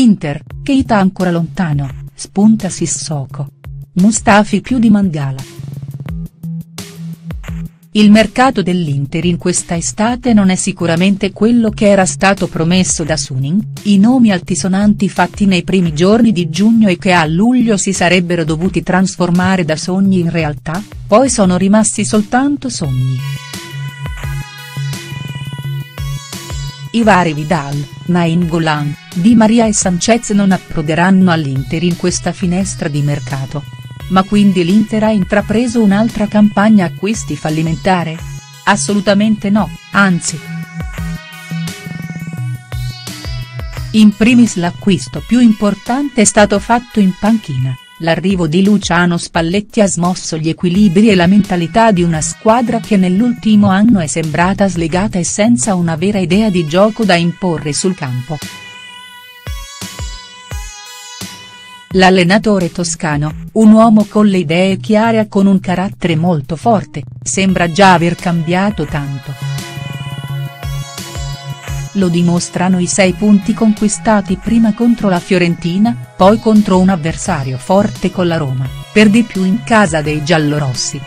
Inter, Keita ancora lontano, spunta Sissoko. Mustafi più di Mangala. Il mercato dell'Inter in questa estate non è sicuramente quello che era stato promesso da Suning, i nomi altisonanti fatti nei primi giorni di giugno e che a luglio si sarebbero dovuti trasformare da sogni in realtà, poi sono rimasti soltanto sogni. I vari Vidal, Naim Golan, Di Maria e Sanchez non approderanno all'Inter in questa finestra di mercato. Ma quindi l'Inter ha intrapreso un'altra campagna acquisti fallimentare? Assolutamente no, anzi. In primis l'acquisto più importante è stato fatto in panchina, l'arrivo di Luciano Spalletti ha smosso gli equilibri e la mentalità di una squadra che nell'ultimo anno è sembrata slegata e senza una vera idea di gioco da imporre sul campo. L'allenatore toscano, un uomo con le idee chiare e con un carattere molto forte, sembra già aver cambiato tanto. Lo dimostrano i sei punti conquistati prima contro la Fiorentina, poi contro un avversario forte con la Roma, per di più in casa dei giallorossi.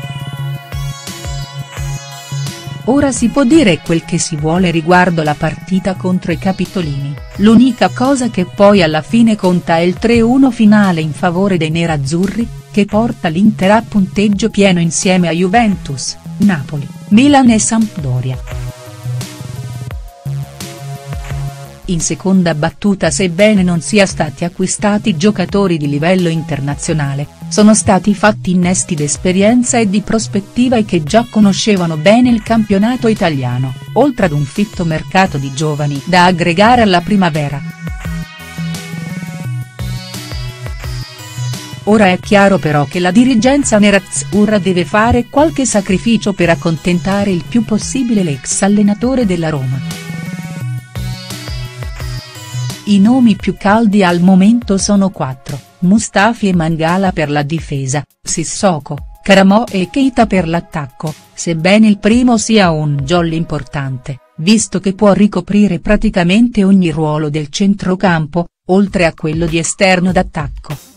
Ora si può dire quel che si vuole riguardo la partita contro i Capitolini, l'unica cosa che poi alla fine conta è il 3-1 finale in favore dei nerazzurri, che porta l'Inter a punteggio pieno insieme a Juventus, Napoli, Milan e Sampdoria. In seconda battuta sebbene non sia stati acquistati giocatori di livello internazionale, sono stati fatti innesti d'esperienza e di prospettiva e che già conoscevano bene il campionato italiano, oltre ad un fitto mercato di giovani da aggregare alla primavera. Ora è chiaro però che la dirigenza nerazzurra deve fare qualche sacrificio per accontentare il più possibile l'ex allenatore della Roma. I nomi più caldi al momento sono quattro, Mustafi e Mangala per la difesa, Sissoko, Caramò e Keita per l'attacco, sebbene il primo sia un jolly importante, visto che può ricoprire praticamente ogni ruolo del centrocampo, oltre a quello di esterno d'attacco.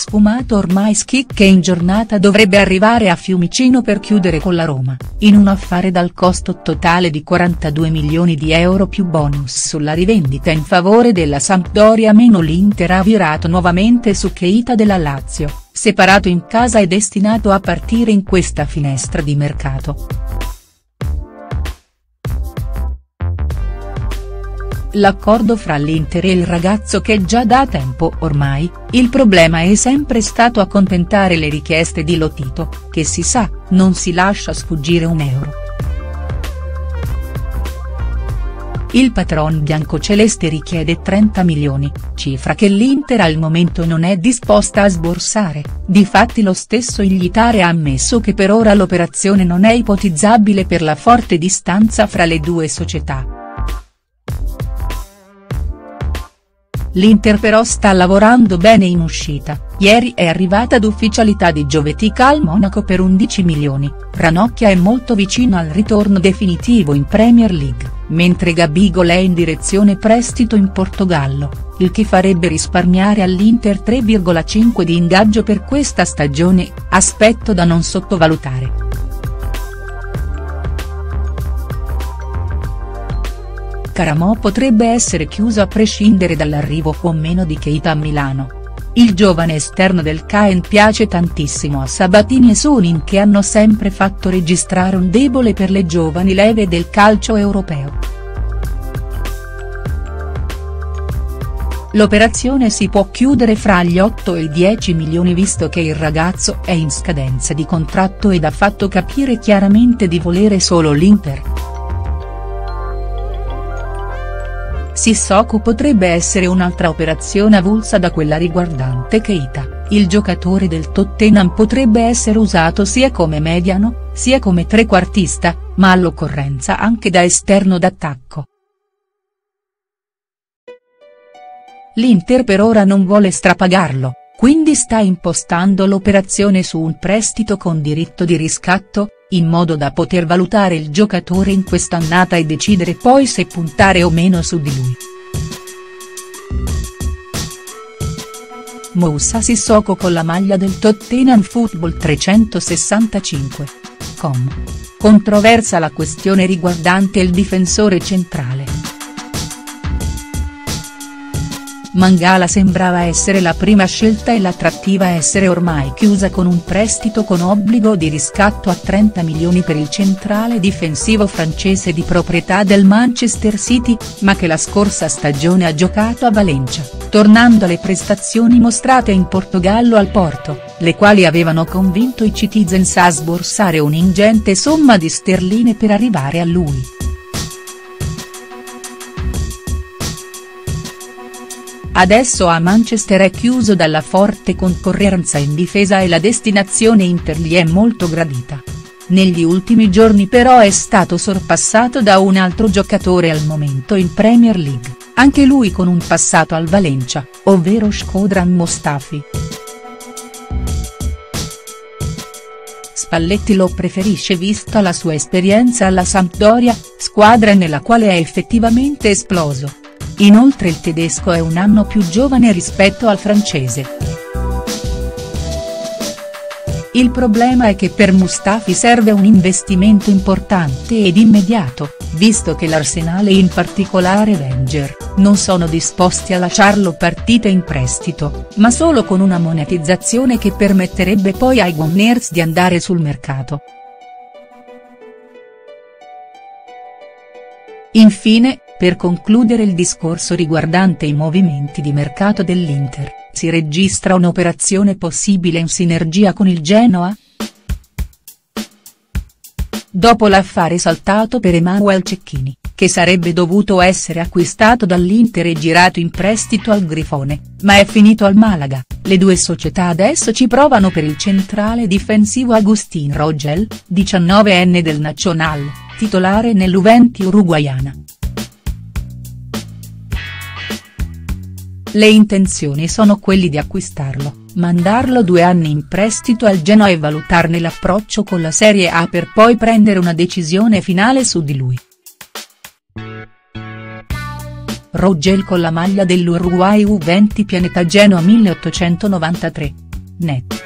Sfumato ormai Schick che in giornata dovrebbe arrivare a Fiumicino per chiudere con la Roma, in un affare dal costo totale di 42 milioni di euro più bonus sulla rivendita in favore della Sampdoria meno l'Inter ha virato nuovamente su Keita della Lazio, separato in casa e destinato a partire in questa finestra di mercato. L'accordo fra l'Inter e il ragazzo che già da tempo ormai, il problema è sempre stato accontentare le richieste di Lotito, che si sa, non si lascia sfuggire un euro. Il patron biancoceleste richiede 30 milioni, cifra che l'Inter al momento non è disposta a sborsare, difatti lo stesso Iglitare ha ammesso che per ora l'operazione non è ipotizzabile per la forte distanza fra le due società. L'Inter però sta lavorando bene in uscita, ieri è arrivata ad ufficialità di Giovetica al Monaco per 11 milioni, Ranocchia è molto vicino al ritorno definitivo in Premier League, mentre Gabigol è in direzione prestito in Portogallo, il che farebbe risparmiare all'Inter 3,5 di ingaggio per questa stagione, aspetto da non sottovalutare. Caramò potrebbe essere chiuso a prescindere dall'arrivo o meno di Keita a Milano. Il giovane esterno del Caen piace tantissimo a Sabatini e Sunin che hanno sempre fatto registrare un debole per le giovani leve del calcio europeo. L'operazione si può chiudere fra gli 8 e i 10 milioni visto che il ragazzo è in scadenza di contratto ed ha fatto capire chiaramente di volere solo l'Inter. Sissoko potrebbe essere un'altra operazione avulsa da quella riguardante Keita, il giocatore del Tottenham potrebbe essere usato sia come mediano, sia come trequartista, ma all'occorrenza anche da esterno d'attacco. L'Inter per ora non vuole strapagarlo, quindi sta impostando l'operazione su un prestito con diritto di riscatto, in modo da poter valutare il giocatore in quest'annata e decidere poi se puntare o meno su di lui. Moussa Sissoko con la maglia del Tottenham Football 365. Com. Controversa la questione riguardante il difensore centrale. Mangala sembrava essere la prima scelta e l'attrattiva essere ormai chiusa con un prestito con obbligo di riscatto a 30 milioni per il centrale difensivo francese di proprietà del Manchester City, ma che la scorsa stagione ha giocato a Valencia, tornando alle prestazioni mostrate in Portogallo al Porto, le quali avevano convinto i Citizens a sborsare un'ingente somma di sterline per arrivare a lui. Adesso a Manchester è chiuso dalla forte concorrenza in difesa e la destinazione Inter gli è molto gradita. Negli ultimi giorni però è stato sorpassato da un altro giocatore al momento in Premier League, anche lui con un passato al Valencia, ovvero Shkodran Mostafi. Spalletti lo preferisce vista la sua esperienza alla Sampdoria, squadra nella quale è effettivamente esploso. Inoltre il tedesco è un anno più giovane rispetto al francese. Il problema è che per Mustafi serve un investimento importante ed immediato, visto che l'Arsenale e in particolare Wenger, non sono disposti a lasciarlo partire in prestito, ma solo con una monetizzazione che permetterebbe poi ai Gunners di andare sul mercato. Infine, per concludere il discorso riguardante i movimenti di mercato dell'Inter, si registra un'operazione possibile in sinergia con il Genoa?. Dopo l'affare saltato per Emanuel Cecchini, che sarebbe dovuto essere acquistato dall'Inter e girato in prestito al Grifone, ma è finito al Malaga, le due società adesso ci provano per il centrale difensivo Agustin Rogel, 19enne del Nacional, titolare nell'Uventi uruguayana. Le intenzioni sono quelli di acquistarlo, mandarlo due anni in prestito al Genoa e valutarne l'approccio con la Serie A per poi prendere una decisione finale su di lui. Rogel con la maglia dell'Uruguay U20 Pianeta Genoa 1893. Net.